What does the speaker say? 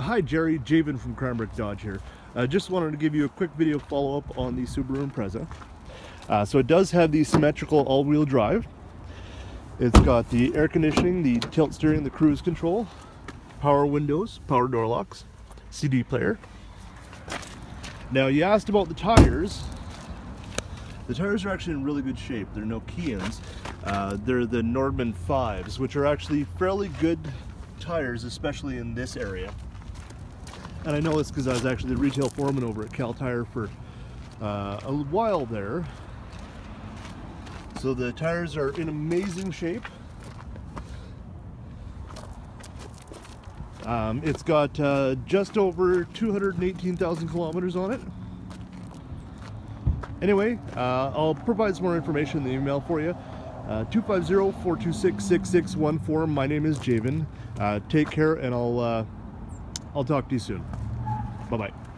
Hi Geri, Javen from Cranbrook Dodge here. I uh, just wanted to give you a quick video follow-up on the Subaru Impreza. Uh, so it does have the symmetrical all-wheel drive. It's got the air conditioning, the tilt steering, the cruise control, power windows, power door locks, CD player. Now you asked about the tires. The tires are actually in really good shape. They're Nokians. Uh, they're the Nordman 5s, which are actually fairly good tires, especially in this area. And I know this because I was actually the retail foreman over at Kal Tire for uh, a while there. So the tires are in amazing shape. Um, it's got uh, just over 218,000 kilometers on it. Anyway, uh, I'll provide some more information in the email for you. 250-426-6614. Uh, My name is Javen. Uh, take care, and I'll uh, I'll talk to you soon. Bye bye.